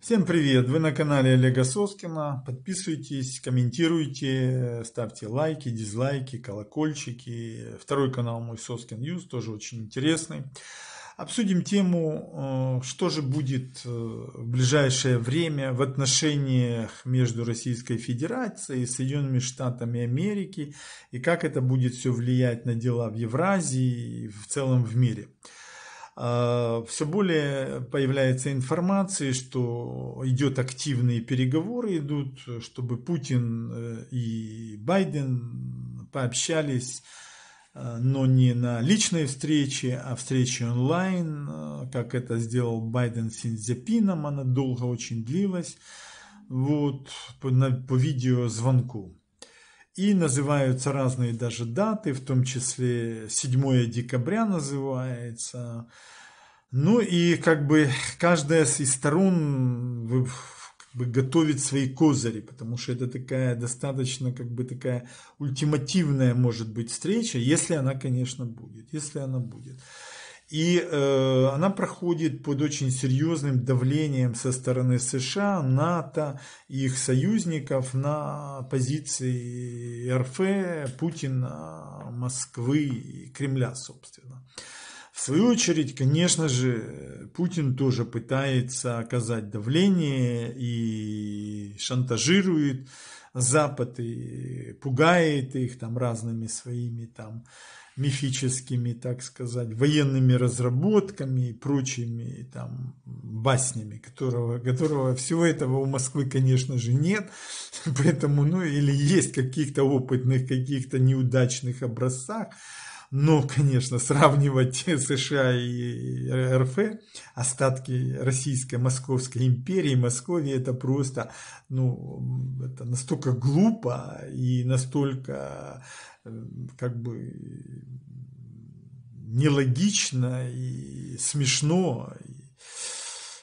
Всем привет! Вы на канале Олега Соскина. Подписывайтесь, комментируйте, ставьте лайки, дизлайки, колокольчики. Второй канал мой Соскин News, тоже очень интересный. Обсудим тему, э, что же будет э, в ближайшее время в отношениях между Российской Федерацией и Соединенными Штатами Америки и как это будет все влиять на дела в Евразии и в целом в мире. А, все более появляется информации, что идет активные переговоры идут, чтобы Путин э, и Байден пообщались, э, но не на личной встрече, а встрече онлайн, э, как это сделал Байден с Синьцзяпином, она долго очень длилась, вот, по, по видеозвонку. И называются разные даже даты, в том числе 7 декабря называется. Ну и как бы каждая из сторон готовит свои козыри, потому что это такая достаточно как бы такая ультимативная может быть встреча, если она, конечно, будет, если она будет. И э, она проходит под очень серьезным давлением со стороны США, НАТО и их союзников на позиции РФ, Путина, Москвы и Кремля, собственно. В свою очередь, конечно же, Путин тоже пытается оказать давление и шантажирует Запад и пугает их там разными своими там мифическими, так сказать, военными разработками и прочими там баснями, которого, которого всего этого у Москвы, конечно же, нет, поэтому, ну, или есть каких-то опытных, каких-то неудачных образцах, но, конечно, сравнивать США и РФ, остатки Российской Московской империи, Московии, это просто, ну, это настолько глупо и настолько как бы нелогично и смешно,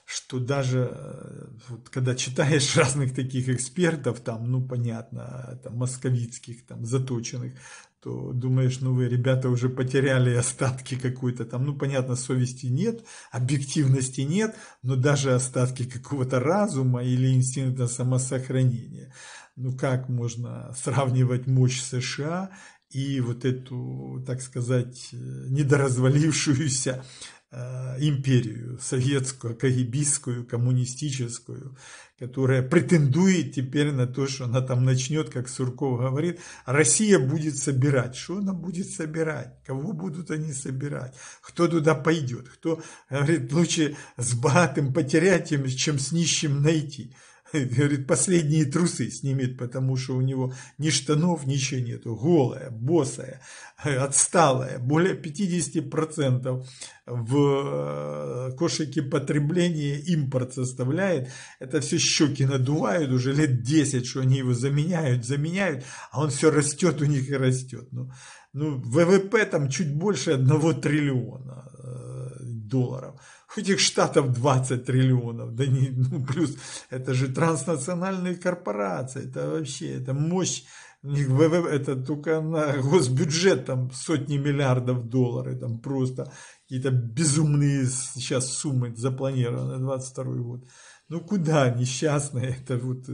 что даже вот, когда читаешь разных таких экспертов, там, ну, понятно, там, московицких, там, заточенных, то думаешь, ну, вы, ребята, уже потеряли остатки какой-то там, ну, понятно, совести нет, объективности нет, но даже остатки какого-то разума или инстинкта самосохранения. Ну, как можно сравнивать мощь США и вот эту, так сказать, недоразвалившуюся империю советскую, кагибистскую, коммунистическую, которая претендует теперь на то, что она там начнет, как Сурков говорит, Россия будет собирать. Что она будет собирать? Кого будут они собирать? Кто туда пойдет? Кто, говорит, лучше с богатым потерять, чем с нищим найти. Говорит, последние трусы снимет, потому что у него ни штанов, ничего нету. Голая, босая, отсталая. Более 50% в э, кошике потребления импорт составляет. Это все щеки надувают уже лет 10, что они его заменяют, заменяют, а он все растет у них и растет. Ну, ну ВВП там чуть больше одного триллиона э, долларов этих штатов 20 триллионов, да не, ну плюс это же транснациональные корпорации, это вообще, это мощь, это только на госбюджет там сотни миллиардов долларов, там просто какие-то безумные сейчас суммы запланированы на 22 год. Ну куда несчастные, это вот э,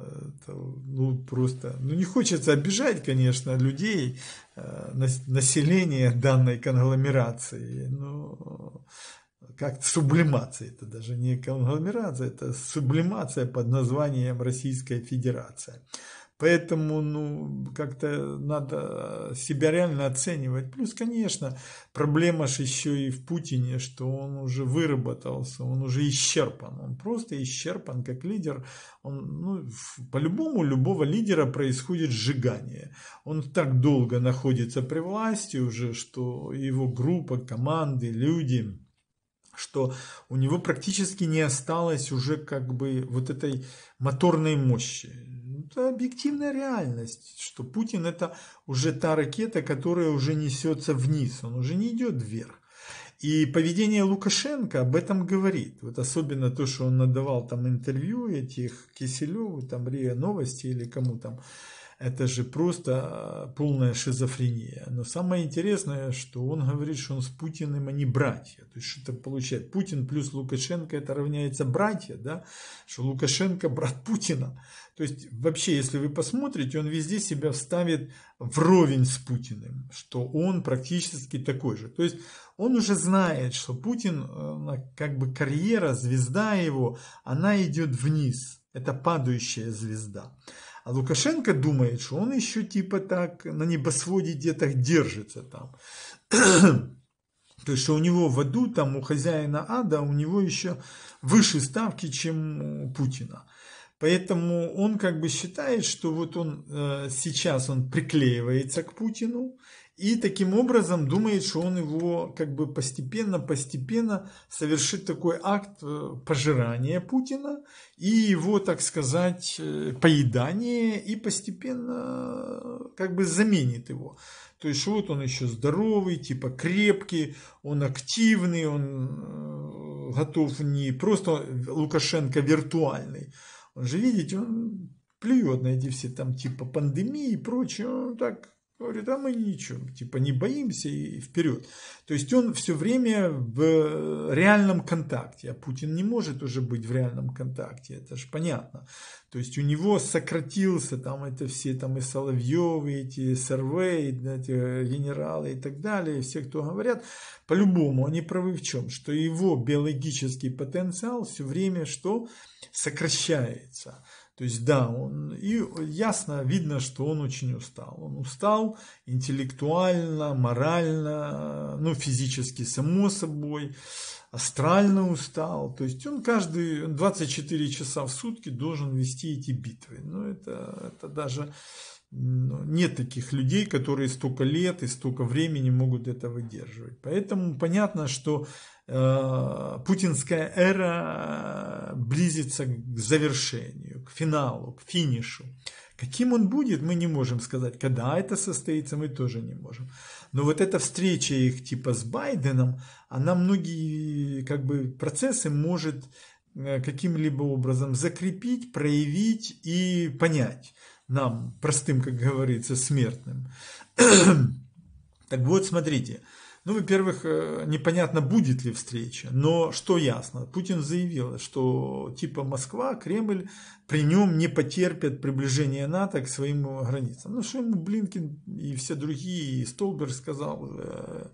это, ну, просто, ну, не хочется обижать, конечно, людей, э, население данной конгломерации, но как сублимация, это даже не конгломерация, это сублимация под названием Российская Федерация. Поэтому, ну, как-то надо себя реально оценивать. Плюс, конечно, проблема же еще и в Путине, что он уже выработался, он уже исчерпан. Он просто исчерпан как лидер. Он, ну, по-любому любого лидера происходит сжигание. Он так долго находится при власти уже, что его группа, команды, люди что у него практически не осталось уже как бы вот этой моторной мощи это объективная реальность, что Путин это уже та ракета, которая уже несется вниз, он уже не идет вверх. И поведение Лукашенко об этом говорит. Вот особенно то, что он надавал там интервью этих Киселеву, там РИА Новости или кому там. Это же просто полная шизофрения. Но самое интересное, что он говорит, что он с Путиным, они братья. То есть, что это получает? Путин плюс Лукашенко, это равняется братья, да? Что Лукашенко брат Путина. То есть, вообще, если вы посмотрите, он везде себя вставит вровень с Путиным, что он практически такой же. То есть, он уже знает, что Путин, э, как бы карьера, звезда его, она идет вниз. Это падающая звезда. А Лукашенко думает, что он еще типа так на небосводе где-то держится там. То есть, что у него в аду, там у хозяина ада, у него еще выше ставки, чем у Путина. Поэтому он как бы считает, что вот он э, сейчас он приклеивается к Путину и таким образом думает, что он его как бы постепенно-постепенно совершит такой акт э, пожирания Путина и его, так сказать, э, поедания и постепенно как бы заменит его. То есть вот он еще здоровый, типа крепкий, он активный, он готов не просто Лукашенко виртуальный, он же, видите, он плюет на эти все там типа пандемии и прочее. Он так говорит, а мы ничего, типа не боимся и вперед. То есть он все время в реальном контакте, а Путин не может уже быть в реальном контакте, это же понятно. То есть у него сократился там это все там и Соловьевы, эти СРВ, эти генералы и так далее, все, кто говорят, по-любому они правы в чем, что его биологический потенциал все время что сокращается. То есть, да, он, и ясно видно, что он очень устал. Он устал интеллектуально, морально, ну, физически, само собой, астрально устал. То есть, он каждые 24 часа в сутки должен вести эти битвы. Ну, это, это даже ну, нет таких людей, которые столько лет и столько времени могут это выдерживать. Поэтому понятно, что Э, путинская эра близится к завершению, к финалу, к финишу. Каким он будет, мы не можем сказать. Когда это состоится, мы тоже не можем. Но вот эта встреча их типа с Байденом, она многие как бы процессы может э, каким-либо образом закрепить, проявить и понять нам, простым, как говорится, смертным. так вот, смотрите, ну, во-первых, э, непонятно, будет ли встреча, но что ясно, Путин заявил, что типа Москва, Кремль при нем не потерпят приближение НАТО к своим границам. Ну, что ему Блинкин и все другие, и Столберг сказал, э,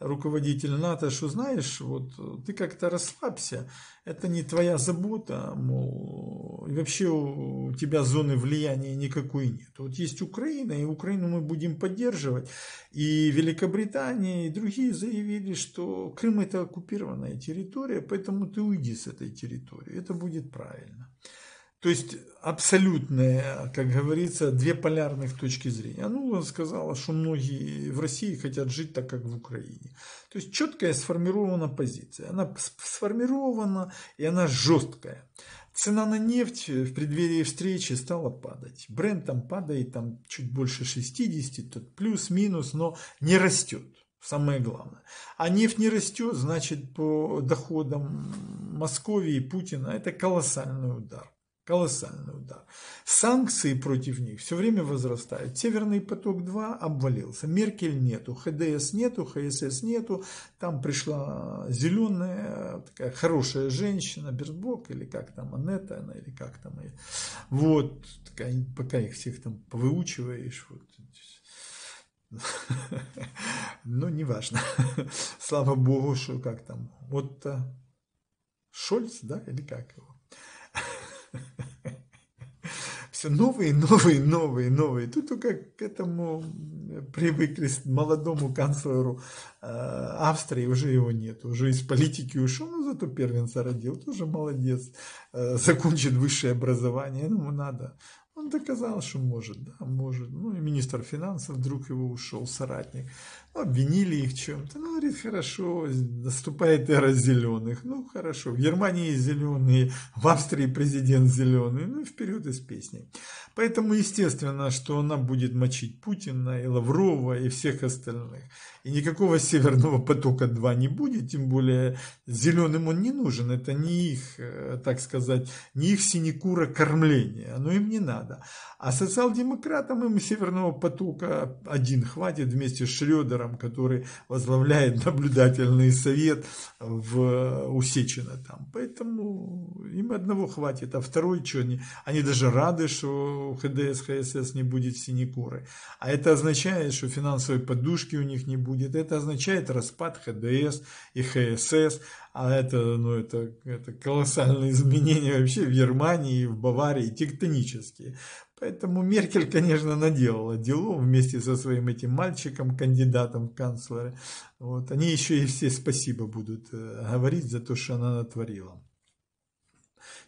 руководитель НАТО, что знаешь, вот ты как-то расслабься, это не твоя забота, мол, и вообще у тебя зоны влияния никакой нет. Вот есть Украина, и Украину мы будем поддерживать, и Великобритания, и другие заявили, что Крым это оккупированная территория, поэтому ты уйди с этой территории, это будет правильно. То есть абсолютные, как говорится, две полярных точки зрения. Ну, он сказал, что многие в России хотят жить так, как в Украине. То есть четкая сформирована позиция. Она сформирована и она жесткая. Цена на нефть в преддверии встречи стала падать. Бренд там падает там чуть больше 60, тут плюс-минус, но не растет. Самое главное. А нефть не растет, значит, по доходам Москвы и Путина это колоссальный удар. Колоссальный удар. Санкции против них все время возрастают. Северный поток-2 обвалился. Меркель нету, ХДС нету, ХСС нету. Там пришла зеленая, такая хорошая женщина, Берсбок, или как там, Анетта, она, или как там. Вот, такая, пока их всех там повыучиваешь, вот, ну, неважно. Слава богу, что как там. Вот Шольц, да, или как его? Все новые, новые, новые, новые. Тут только к этому привыкли молодому канцлеру э, Австрии, уже его нет, уже из политики ушел, но зато первенца родил, тоже молодец, э, закончит высшее образование, ему надо он доказал, что может, да, может. Ну, и министр финансов вдруг его ушел, соратник. Ну, обвинили их чем-то. Ну, говорит, хорошо, наступает эра зеленых. Ну, хорошо. В Германии зеленые, в Австрии президент зеленый. Ну, вперед из песни. Поэтому, естественно, что она будет мочить Путина и Лаврова и всех остальных. И никакого Северного потока-2 не будет, тем более зеленым он не нужен. Это не их, э, так сказать, не их синекура кормления. Оно им не надо надо. А социал-демократам им Северного потока один хватит вместе с Шредером, который возглавляет наблюдательный совет в Усечино там. Поэтому им одного хватит, а второй что, они, они даже рады, что ХДС, ХСС не будет синекуры. А это означает, что финансовой подушки у них не будет. Это означает распад ХДС и ХСС. А это, ну, это, это колоссальные изменения вообще в Германии, в Баварии, тектонические. Поэтому Меркель, конечно, наделала дело вместе со своим этим мальчиком, кандидатом в канцлеры. Вот. Они еще и все спасибо будут э, говорить за то, что она натворила.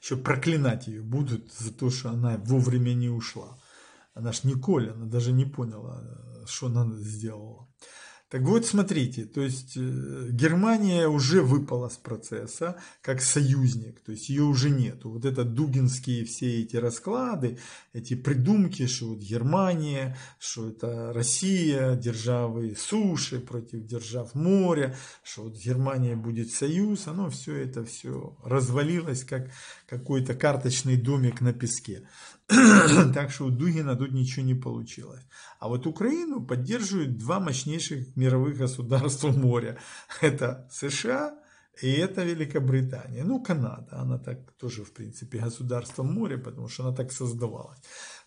Еще проклинать ее будут за то, что она вовремя не ушла. Она ж Николь, она даже не поняла, э, что она сделала. Так вот, смотрите, то есть э, Германия уже выпала с процесса как союзник, то есть ее уже нету. Вот это дугинские все эти расклады, эти придумки, что вот Германия, что это Россия, державы суши против держав моря, что вот Германия будет союз, оно все это все развалилось как какой-то карточный домик на песке. Так что у Дугина тут ничего не получилось. А вот Украину поддерживают два мощнейших мировых государства моря. Это США и это Великобритания. Ну, Канада, она так тоже, в принципе, государство моря, потому что она так создавалась.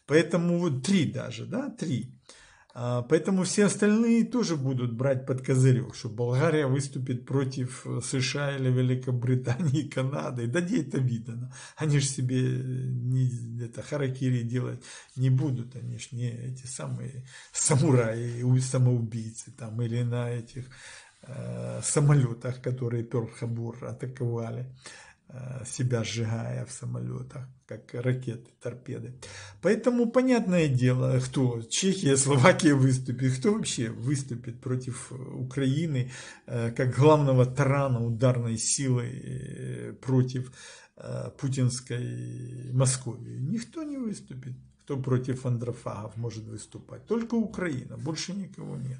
Поэтому вот три даже, да, три. А, поэтому все остальные тоже будут брать под козырек, что Болгария выступит против США или Великобритании, Канады. Да где это видно? Они же себе не, это, харакири делать не будут. Они же не эти самые самураи, самоубийцы там, или на этих э, самолетах, которые Перл-Хабур атаковали. Э, себя сжигая в самолетах, как ракеты, торпеды. Поэтому понятное дело, кто Чехия, Словакия выступит, кто вообще выступит против Украины э, как главного тарана ударной силы э, против путинской Московии. Никто не выступит. Кто против андрофагов может выступать? Только Украина, больше никого нет.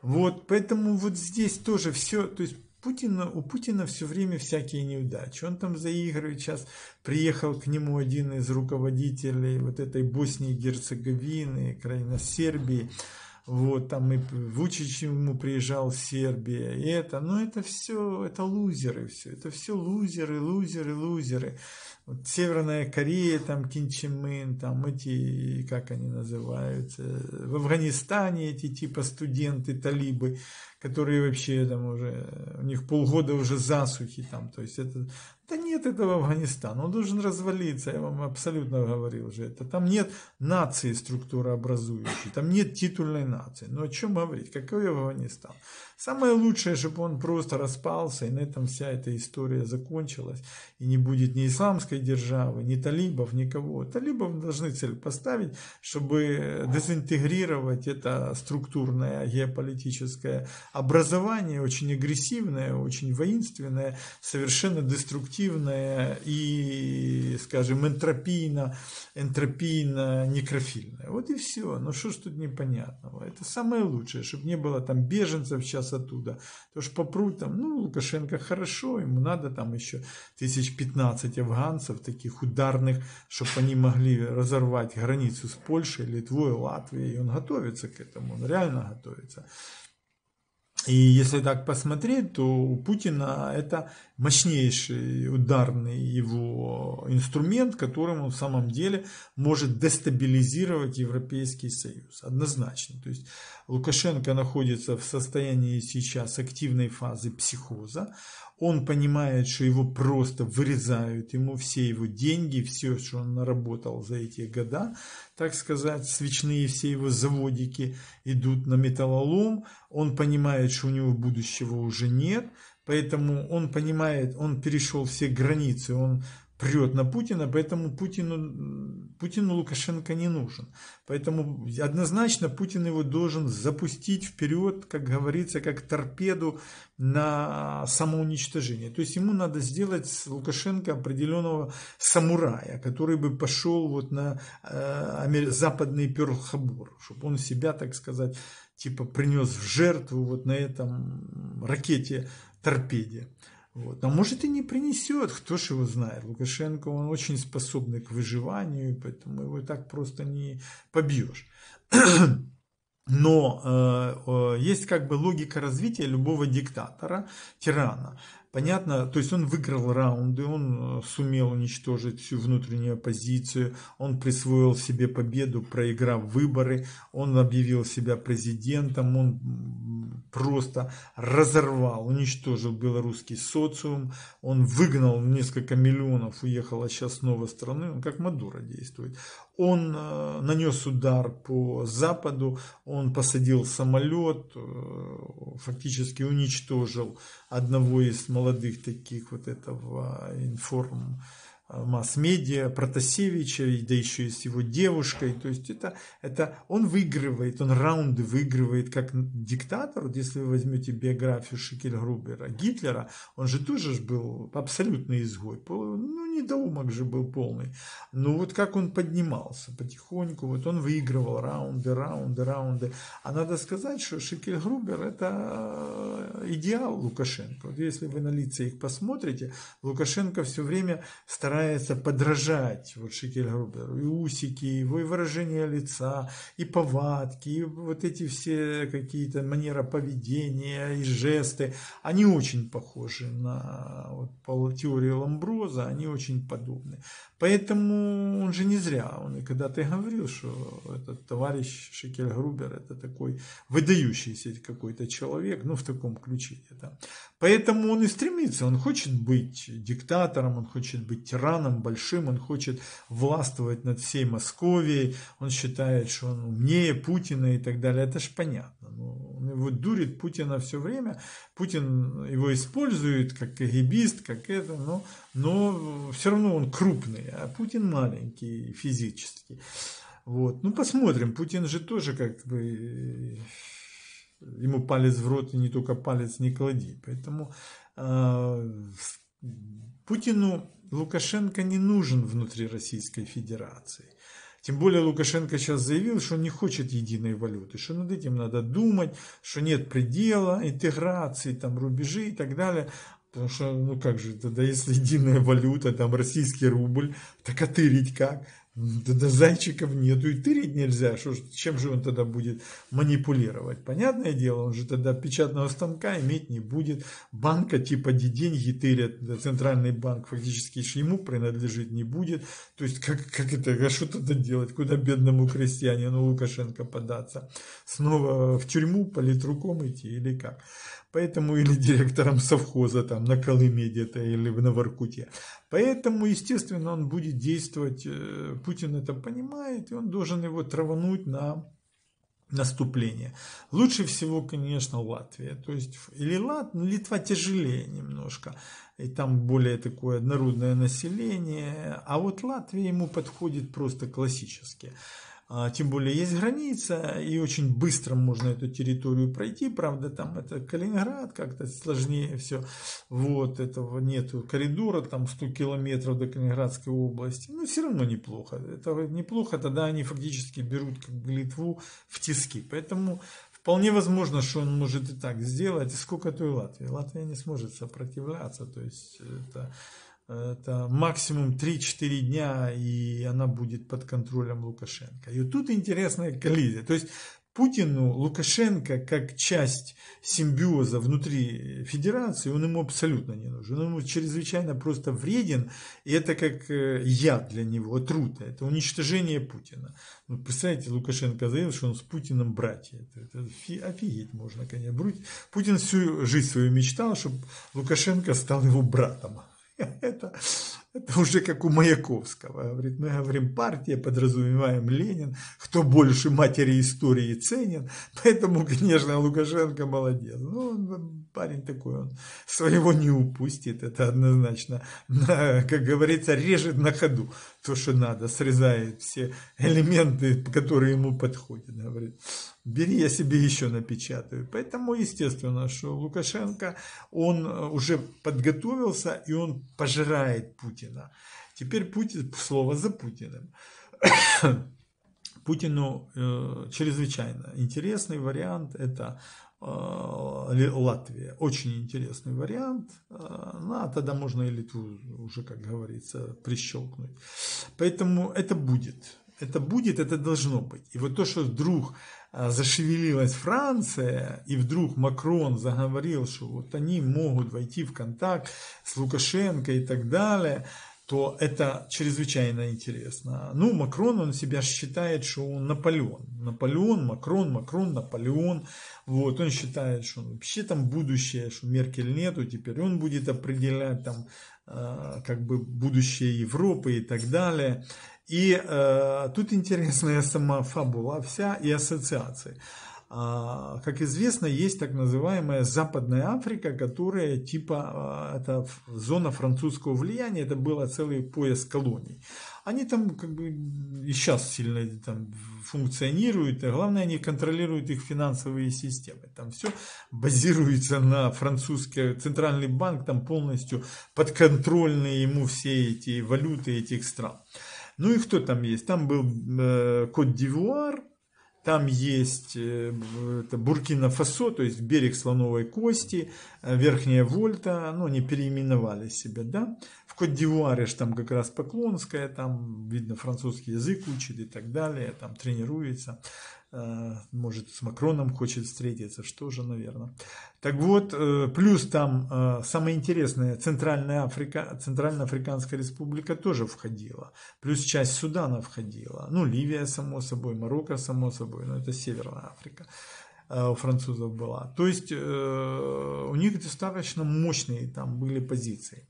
Вот, поэтому вот здесь тоже все, то есть Путина, у Путина все время всякие неудачи. Он там заигрывает. Сейчас приехал к нему один из руководителей вот этой Боснии и Герцеговины, крайне Сербии. Вот, там и Вучич ему приезжал в Сербию, и это, но это все, это лузеры все, это все лузеры, лузеры, лузеры. Вот Северная Корея, там Ким Чен Ын, там эти, как они называются, в Афганистане эти типа студенты, талибы, которые вообще там уже, у них полгода уже засухи там, то есть это, да нет этого Афганистана, он должен развалиться, я вам абсолютно говорил уже это. Там нет нации структурообразующей, там нет титульной нации. Но о чем говорить? Какой Афганистан? Самое лучшее, чтобы он просто распался, и на этом вся эта история закончилась. И не будет ни исламской державы, ни талибов, никого. Талибов должны цель поставить, чтобы дезинтегрировать это структурное геополитическое образование, очень агрессивное, очень воинственное, совершенно деструктивное и, скажем, энтропийно, энтропийно некрофильное. Вот и все. Ну что ж тут непонятного? Это самое лучшее, чтобы не было там беженцев сейчас оттуда. То что попрут там, ну, Лукашенко хорошо, ему надо там еще тысяч 15 афганцев, таких ударных, чтобы они могли разорвать границу с Польшей, Литвой, Латвией. И он готовится к этому, он реально готовится. И если так посмотреть, то у Путина это мощнейший ударный его инструмент, которым он в самом деле может дестабилизировать Европейский Союз. Однозначно. То есть Лукашенко находится в состоянии сейчас активной фазы психоза он понимает, что его просто вырезают, ему все его деньги, все, что он наработал за эти года, так сказать, свечные все его заводики идут на металлолом, он понимает, что у него будущего уже нет, поэтому он понимает, он перешел все границы, он прет на Путина, поэтому Путину, Путину Лукашенко не нужен. Поэтому однозначно Путин его должен запустить вперед, как говорится, как торпеду на самоуничтожение. То есть ему надо сделать с Лукашенко определенного самурая, который бы пошел вот на э, западный Перл-Хабор, чтобы он себя, так сказать, типа принес в жертву вот на этом ракете торпеде. Вот. А может и не принесет, кто ж его знает. Лукашенко, он очень способный к выживанию, поэтому его так просто не побьешь. Но э, есть как бы логика развития любого диктатора, тирана. Понятно, то есть он выиграл раунды, он э, сумел уничтожить всю внутреннюю оппозицию, он присвоил себе победу, проиграв выборы, он объявил себя президентом, он просто разорвал, уничтожил белорусский социум, он выгнал несколько миллионов, уехал, сейчас снова страны, он как Мадуро действует. Он э, нанес удар по Западу, он посадил самолет, э, фактически уничтожил одного из молодых таких вот этого информ масс-медиа, Протасевича, да еще и с его девушкой. То есть это, это он выигрывает, он раунды выигрывает как диктатор. Вот если вы возьмете биографию Шикельгрубера, Гитлера, он же тоже был абсолютно изгой. Ну, недоумок же был полный. Но вот как он поднимался потихоньку, вот он выигрывал раунды, раунды, раунды. А надо сказать, что Шикельгрубер это идеал Лукашенко. Вот если вы на лица их посмотрите, Лукашенко все время старается старается подражать вот Шикельгруберу. И усики, его и выражение лица, и повадки, и вот эти все какие-то манера поведения, и жесты, они очень похожи на вот, по Ламброза, они очень подобны. Поэтому он же не зря, он и когда-то говорил, что этот товарищ Шикельгрубер это такой выдающийся какой-то человек, ну в таком ключе. Да. Поэтому он и стремится, он хочет быть диктатором, он хочет быть тираном большим, он хочет властвовать над всей Московией, он считает, что он умнее Путина и так далее. Это же понятно. Ну, он его дурит Путина все время, Путин его использует как эгибист, как это, но, но все равно он крупный, а Путин маленький физически. Вот. Ну, посмотрим. Путин же тоже как бы ему палец в рот и не только палец не клади. Поэтому э, Путину Лукашенко не нужен внутри Российской Федерации. Тем более Лукашенко сейчас заявил, что он не хочет единой валюты, что над этим надо думать, что нет предела, интеграции, там, рубежи и так далее. Потому что, ну как же, тогда если единая валюта, там российский рубль, так отырить как? Тогда зайчиков нету и тырить нельзя. Что, чем же он тогда будет манипулировать? Понятное дело, он же тогда печатного станка иметь не будет. Банка типа где деньги тырят, центральный банк фактически ему принадлежит не будет. То есть как, как это, а что тогда делать? Куда бедному крестьянину Лукашенко податься? Снова в тюрьму, политруком идти или как? Поэтому или директором совхоза там на Колыме где-то или на Воркуте. Поэтому, естественно, он будет действовать, э, Путин это понимает, и он должен его травануть на наступление. Лучше всего, конечно, Латвия. То есть, или Лат, ну, Литва тяжелее немножко. И там более такое народное население. А вот Латвия ему подходит просто классически. А, тем более есть граница, и очень быстро можно эту территорию пройти. Правда, там это Калининград, как-то сложнее все. Вот, этого нету коридора, там 100 километров до Калининградской области. Но все равно неплохо. Это неплохо, тогда они фактически берут как бы Литву в тиски. Поэтому Вполне возможно, что он может и так сделать. Сколько той Латвии? Латвия не сможет сопротивляться. То есть это это максимум 3-4 дня, и она будет под контролем Лукашенко. И тут интересная коллизия. То есть Путину Лукашенко как часть симбиоза внутри федерации, он ему абсолютно не нужен. Он ему чрезвычайно просто вреден, и это как э, яд для него, отрута, это уничтожение Путина. Ну, представляете, Лукашенко заявил, что он с Путиным братья. Это, это офигеть можно, конечно. Путин всю жизнь свою мечтал, чтобы Лукашенко стал его братом. Это, это уже как у Маяковского. Говорит, мы говорим партия, подразумеваем Ленин, кто больше матери истории ценен. Поэтому, конечно, Лукашенко молодец. Ну, он парень такой, он своего не упустит, это однозначно. На, как говорится, режет на ходу то, что надо, срезает все элементы, которые ему подходят. Говорит, бери, я себе еще напечатаю. Поэтому, естественно, что Лукашенко, он уже подготовился, и он пожирает Путина. Теперь Путин, слово за Путиным. Путину э, чрезвычайно интересный вариант – это Латвия. Очень интересный вариант. Ну, а тогда можно и Литву уже, как говорится, прищелкнуть. Поэтому это будет. Это будет, это должно быть. И вот то, что вдруг зашевелилась Франция, и вдруг Макрон заговорил, что вот они могут войти в контакт с Лукашенко и так далее – то это чрезвычайно интересно. Ну, Макрон, он себя считает, что он Наполеон. Наполеон, Макрон, Макрон, Наполеон. Вот, он считает, что вообще там будущее, что Меркель нету, теперь он будет определять там э, как бы будущее Европы и так далее. И э, тут интересная сама фабула вся и ассоциации. А, как известно, есть так называемая Западная Африка, которая типа а, это зона французского влияния, это был целый пояс колоний. Они там как бы и сейчас сильно там функционируют, а главное, они контролируют их финансовые системы. Там все базируется на французский центральный банк, там полностью подконтрольны ему все эти валюты этих стран. Ну и кто там есть? Там был э, Кот-Дивуар, там есть э, Буркина-Фасо, то есть берег слоновой кости, э, Верхняя Вольта, ну, они переименовали себя, да. В Кот-Дивуаре там как раз Поклонская, там, видно, французский язык учит и так далее, там тренируется. Э, может, с Макроном хочет встретиться, что же, наверное. Так вот, э, плюс там э, самое интересное, Центральная Африка, Центральная Африканская Республика тоже входила, плюс часть Судана входила, ну, Ливия, само собой, Марокко, само собой, но это Северная Африка у французов была. То есть у них достаточно мощные там были позиции.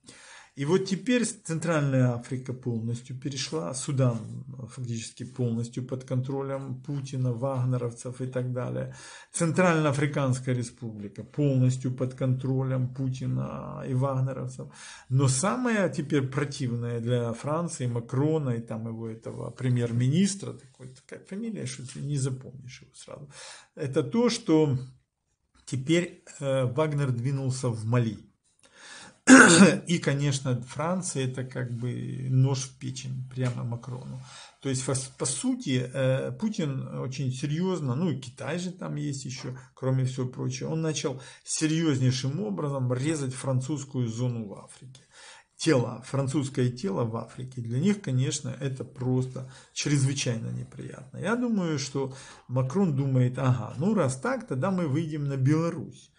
И вот теперь Центральная Африка полностью перешла, Судан фактически полностью под контролем Путина, вагнеровцев и так далее. Центральноафриканская республика полностью под контролем Путина и вагнеровцев. Но самое теперь противное для Франции, Макрона и там его этого премьер-министра, такой, такая фамилия, что ты не запомнишь его сразу, это то, что теперь э, Вагнер двинулся в Мали. И, конечно, Франция это как бы нож в печень прямо Макрону. То есть, по сути, э, Путин очень серьезно, ну и Китай же там есть еще, кроме всего прочего, он начал серьезнейшим образом резать французскую зону в Африке. Тело, французское тело в Африке, для них, конечно, это просто чрезвычайно неприятно. Я думаю, что Макрон думает, ага, ну раз так, тогда мы выйдем на Беларусь.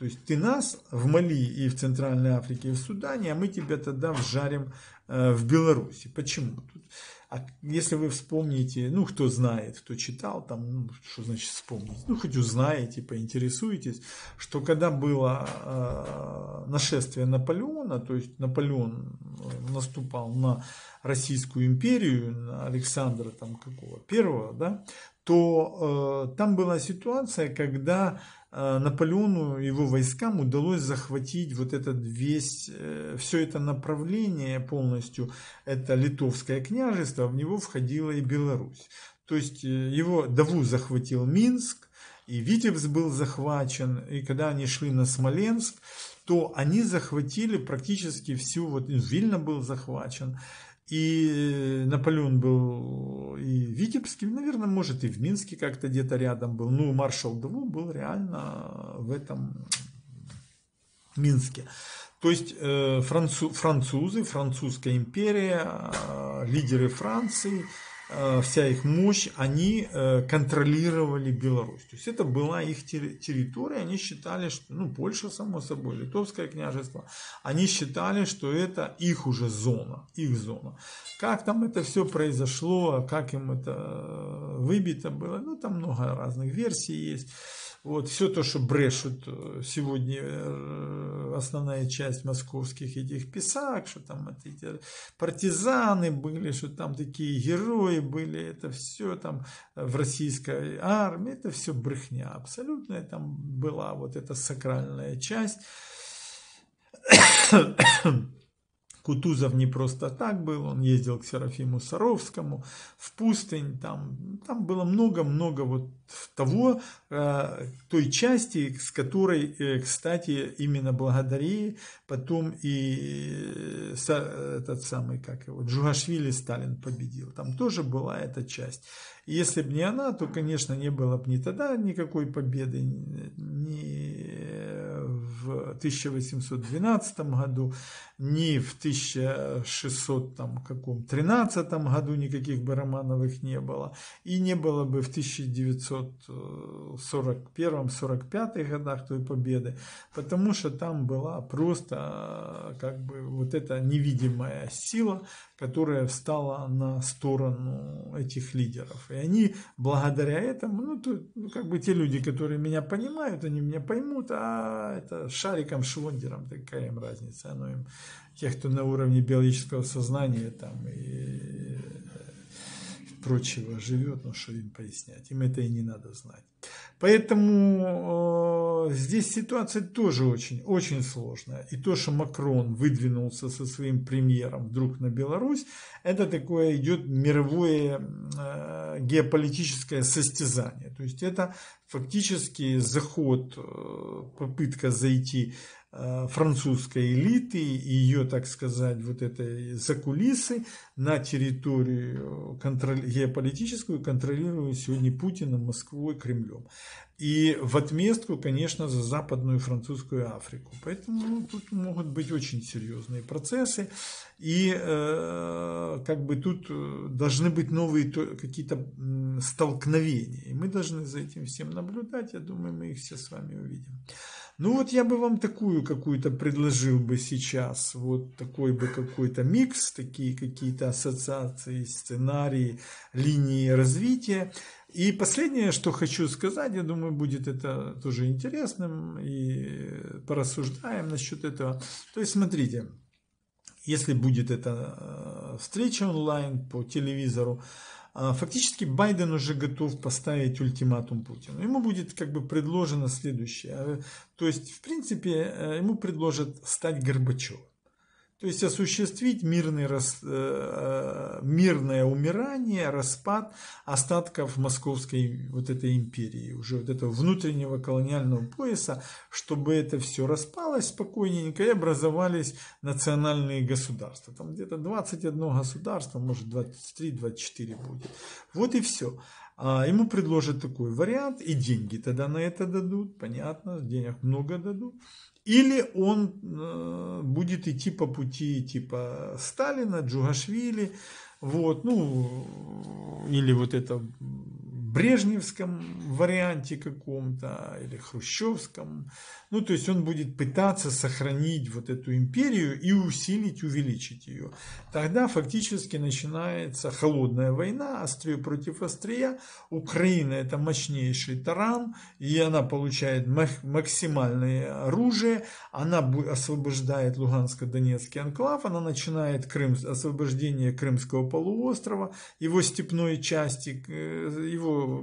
То есть ты нас в Мали и в Центральной Африке и в Судане, а мы тебя тогда вжарим э, в Беларуси. Почему? Тут, а если вы вспомните, ну кто знает, кто читал, там, ну, что значит вспомнить, ну хоть узнаете, поинтересуетесь, что когда было э, нашествие Наполеона, то есть Наполеон э, наступал на Российскую империю, на Александра там какого, первого, да, то э, там была ситуация, когда Э, Наполеону, его войскам удалось захватить вот этот весь, э, все это направление полностью, это литовское княжество, в него входила и Беларусь. То есть э, его Даву захватил Минск, и Витебск был захвачен, и когда они шли на Смоленск, то они захватили практически всю, вот Вильна был захвачен, и Наполеон был и в Витебске, наверное, может, и в Минске как-то где-то рядом был. Ну, маршал Даву был реально в этом Минске. То есть э, французы, французская империя, э, лидеры Франции – Э, вся их мощь, они э, контролировали Беларусь. То есть это была их территория, они считали, что, ну, Польша, само собой, Литовское княжество, они считали, что это их уже зона, их зона. Как там это все произошло, как им это э, выбито было, ну, там много разных версий есть. Вот, все то, что брешут э, сегодня э, основная часть московских этих писак, что там эти партизаны были, что там такие герои были, это все там в российской армии, это все брехня абсолютная, там была вот эта сакральная часть, Кутузов не просто так был, он ездил к Серафиму Саровскому в пустынь, там, там было много-много вот того, э, той части, с которой, э, кстати, именно благодаря потом и э, этот самый, как его, Джугашвили Сталин победил, там тоже была эта часть. Если бы не она, то, конечно, не было бы ни тогда никакой победы, ни в 1812 году, ни в 1613 году никаких бы Романовых не было, и не было бы в 1941-45 годах той победы, потому что там была просто как бы вот эта невидимая сила, которая встала на сторону этих лидеров. И они благодаря этому, ну, то, ну, как бы те люди, которые меня понимают, они меня поймут, а это шариком, швондером, такая им разница. Оно им, тех, кто на уровне биологического сознания там и прочего живет, ну что им пояснять, им это и не надо знать. Поэтому э, здесь ситуация тоже очень, очень сложная. И то, что Макрон выдвинулся со своим премьером вдруг на Беларусь, это такое идет мировое э, геополитическое состязание. То есть это фактически заход, э, попытка зайти французской элиты и ее, так сказать, вот этой закулисы на территорию контроль, геополитическую контролируют сегодня Путиным, Москвой, Кремлем. И в отместку, конечно, за западную французскую Африку. Поэтому ну, тут могут быть очень серьезные процессы. И э, как бы тут э, должны быть новые какие-то столкновения. И мы должны за этим всем наблюдать. Я думаю, мы их все с вами увидим. Ну вот я бы вам такую какую-то предложил бы сейчас, вот такой бы какой-то микс, такие какие-то ассоциации, сценарии, линии развития. И последнее, что хочу сказать, я думаю, будет это тоже интересным, и порассуждаем насчет этого. То есть, смотрите, если будет эта э, встреча онлайн по телевизору, фактически Байден уже готов поставить ультиматум Путину. Ему будет как бы предложено следующее. А, то есть, в принципе, э, ему предложат стать Горбачевым. То есть осуществить мирный, э, э, мирное умирание, распад остатков московской вот этой империи, уже вот этого внутреннего колониального пояса, чтобы это все распалось спокойненько и образовались национальные государства. Там где-то 21 государство, может 23-24 будет. Вот и все. А ему предложат такой вариант, и деньги тогда на это дадут, понятно, денег много дадут. Или он э, будет идти по пути типа Сталина, Джугашвили, вот, ну, или вот это брежневском варианте каком-то или хрущевском. Ну, то есть он будет пытаться сохранить вот эту империю и усилить, увеличить ее. Тогда фактически начинается холодная война, острие против острия. Украина это мощнейший таран, и она получает максимальное оружие. Она освобождает Луганско-Донецкий анклав, она начинает Крым, освобождение Крымского полуострова, его степной части, э,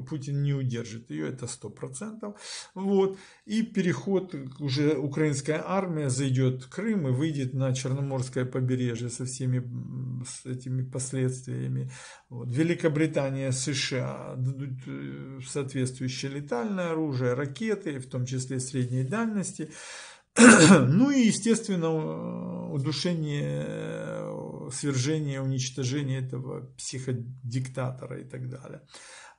Путин не удержит ее, это сто процентов. Вот. И переход, уже украинская армия зайдет в Крым и выйдет на Черноморское побережье со всеми с этими последствиями. Вот. Великобритания, США дадут э, соответствующее летальное оружие, ракеты, в том числе средней дальности. Ну и, естественно, удушение, свержение, уничтожение этого психодиктатора и так далее.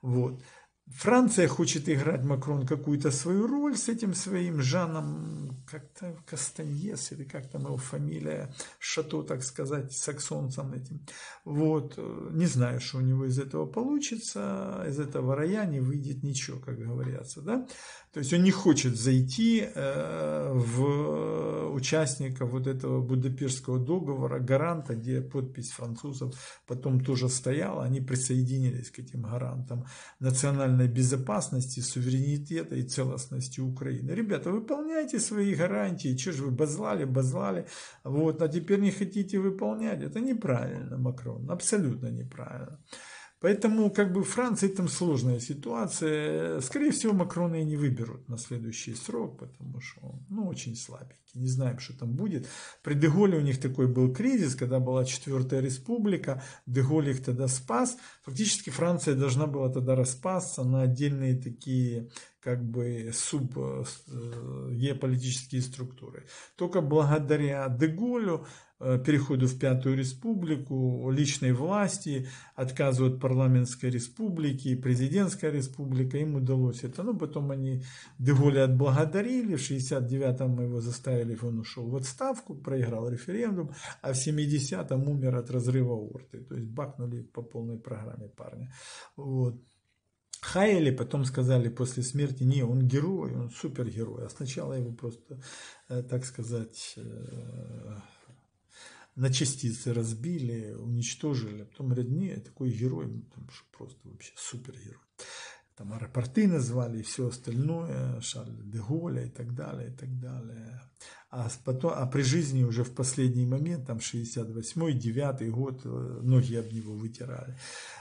Вот. Франция хочет играть Макрон какую-то свою роль с этим своим Жаном, как-то Кастаньес, или как там его фамилия, Шато, так сказать, саксонцем этим. Вот, не знаю, что у него из этого получится, из этого рая не выйдет ничего, как говорится, да. То есть он не хочет зайти э, в участников вот этого Будапештского договора, гаранта, где подпись французов потом тоже стояла, они присоединились к этим гарантам национальной безопасности, суверенитета и целостности Украины. Ребята, выполняйте свои гарантии, что же вы базлали, базлали, вот, а теперь не хотите выполнять, это неправильно, Макрон, абсолютно неправильно. Поэтому как бы Франции там сложная ситуация. Скорее всего, Макрона и не выберут на следующий срок, потому что он ну, очень слабенький. Не знаем, что там будет. При Деголе у них такой был кризис, когда была четвертая республика. Деголь их тогда спас. Фактически Франция должна была тогда распасться на отдельные такие как бы суб э, геополитические структуры. Только благодаря Деголю Э, переходу в Пятую Республику, личной власти, отказу от парламентской республики, президентской республики, им удалось это. Ну, потом они Деголя отблагодарили, в 69-м его заставили, он ушел в отставку, проиграл референдум, а в 70-м умер от разрыва орты. То есть бахнули по полной программе парня. Вот. Хаяли потом сказали после смерти, не, он герой, он супергерой. А сначала его просто, э, так сказать, э, на частицы разбили, уничтожили. Потом говорят, нет, такой герой, ну, там, что просто вообще супергерой. Там аэропорты назвали и все остальное, Шарль де Голля и так далее, и так далее. А, потом, а при жизни уже в последний момент, там 68-й, 9 год, э, ноги об него вытирали.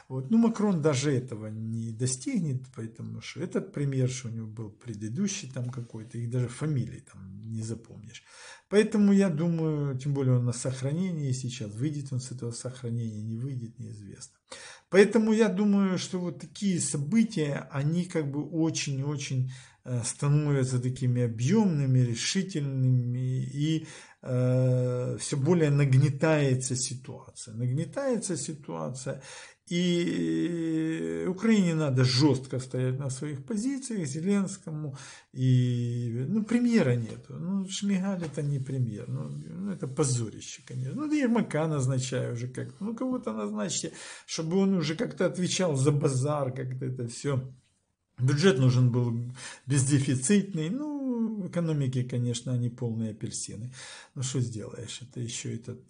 Вот. Ну, Макрон даже этого не достигнет, потому что этот пример, что у него был предыдущий там какой-то, их даже фамилии там не запомнишь. Поэтому я думаю, тем более он на сохранении сейчас, выйдет он с этого сохранения, не выйдет, неизвестно. Поэтому я думаю, что вот такие события, они как бы очень-очень становятся такими объемными, решительными и э, все более нагнетается ситуация. Нагнетается ситуация, и Украине надо жестко стоять на своих позициях, Зеленскому. И, ну, премьера нету. Ну, Шмигаль это не премьер. Ну, ну это позорище, конечно. Ну, Ермака назначаю уже как-то. Ну, кого-то назначьте, чтобы он уже как-то отвечал за базар, как-то это все. Бюджет нужен был бездефицитный. Ну, в экономике, конечно, они полные апельсины. Ну, что сделаешь? Это еще этот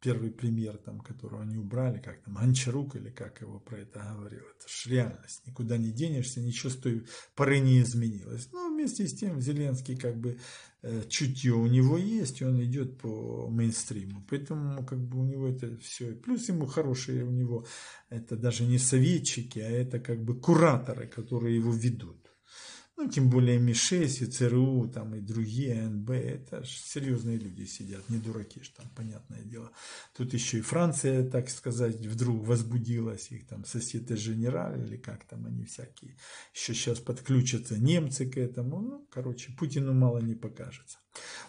первый премьер, там, которого они убрали, как там, Гончарук или как его про это говорил. Это же реальность. Никуда не денешься, ничего с той поры не изменилось. Но вместе с тем Зеленский как бы э, чутье у него есть, и он идет по мейнстриму. Поэтому как бы у него это все. Плюс ему хорошие у него, это даже не советчики, а это как бы кураторы, которые его ведут. Ну, тем более МИ-6 и ЦРУ, там и другие, АНБ, это же серьезные люди сидят, не дураки, что там, понятное дело. Тут еще и Франция, так сказать, вдруг возбудилась, их там соседи Женераль, или как там они всякие, еще сейчас подключатся немцы к этому, ну, короче, Путину мало не покажется.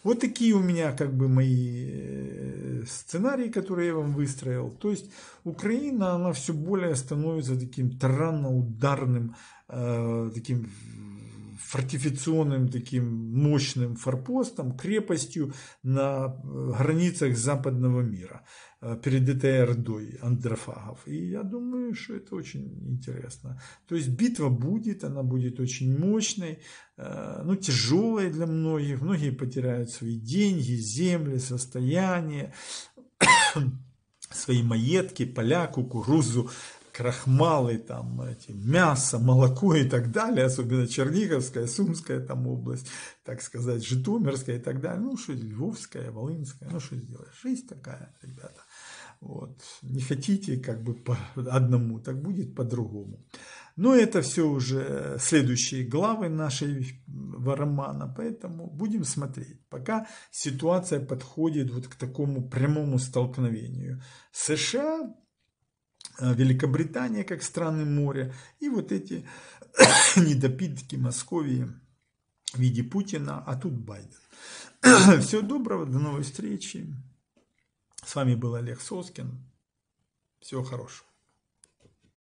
Вот такие у меня как бы мои э, сценарии, которые я вам выстроил. То есть Украина, она все более становится таким таранно-ударным, э, таким фортификационным таким мощным форпостом, крепостью на э, границах западного мира э, перед этой ордой андрофагов. И я думаю, что это очень интересно. То есть битва будет, она будет очень мощной, э, ну, тяжелой для многих. Многие потеряют свои деньги, земли, состояние, свои маетки, поля, кукурузу, крахмалы, там, эти, мясо, молоко и так далее, особенно Черниговская, Сумская там область, так сказать, Житомирская и так далее, ну, что Львовская, Волынская, ну, что сделаешь, жизнь такая, ребята. Вот. Не хотите как бы по одному, так будет по-другому. Но это все уже следующие главы нашего романа, поэтому будем смотреть. Пока ситуация подходит вот к такому прямому столкновению. США Великобритания как страны моря и вот эти недопитки Московии в виде Путина, а тут Байден. Всего доброго, до новой встречи. С вами был Олег Соскин. Всего хорошего.